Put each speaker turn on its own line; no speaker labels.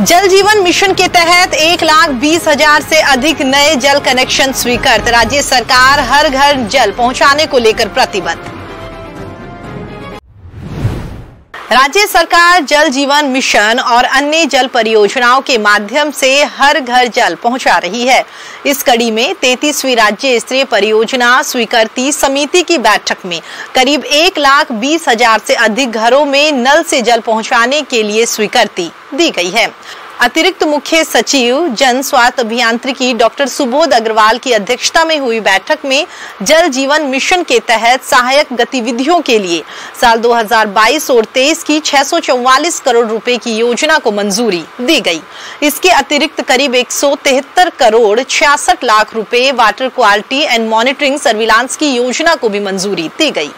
जल जीवन मिशन के तहत एक लाख बीस हज़ार से अधिक नए जल कनेक्शन स्वीकृत। राज्य सरकार हर घर जल पहुँचाने को लेकर प्रतिबद्ध। राज्य सरकार जल जीवन मिशन और अन्य जल परियोजनाओं के माध्यम से हर घर जल पहुँचा रही है। इस कड़ी में तैतीसवीं राज्य स्तरीय परियोजना स्वीकृति समिति की बैठक में करीब एक लाख बीस हज़ार से अधिक घरों में नल से जल पहुँचाने के लिए स्वीकृति दी गई है। अतिरिक्त मुख्य सचिव, जन स्वास्थ्य अभियांत्रिकी डॉक्टर सुबोध अग्रवाल की अध्यक्षता में हुई बैठक में जल जीवन मिशन के तहत सहायक गतिविधियों के लिए साल 2022 और 23 की 644 करोड़ रुपए की योजना को मंजूरी दी गई। इसके अतिरिक्त करीब एक सौ तिहत्तर करोड़ छियासठ लाख रुपए, water quality and monitoring surveillance की योजना को भी मंजूरी दी गई।